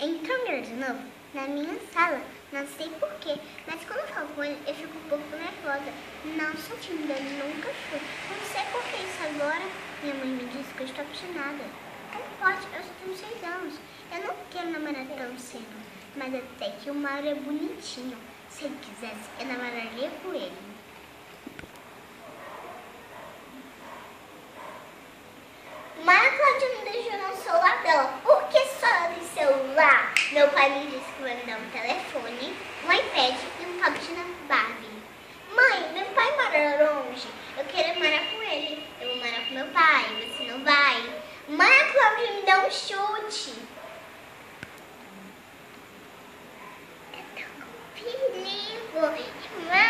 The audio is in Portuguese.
entrou de novo na minha sala. Não sei porquê, mas quando falo com ele, eu fico um pouco nervosa. Não sou tímida, nunca fui. Não sei por que isso agora. Minha mãe me disse que eu estou apaixonada. Como pode? Eu só tenho seis anos. Eu não quero namorar tão cedo. Mas até que o Mauro é bonitinho. Se ele quisesse, eu namoraria com ele. Maria Cláudia me deixou no celular dela. Meu pai me disse que vai me dar um telefone, um iPad e um tablet na Barbie. Mãe, meu pai mora longe. Eu quero morar com ele. Eu vou morar com meu pai. Você não vai. Mãe, a Cláudia me dá um chute. É tão perigo. Mãe.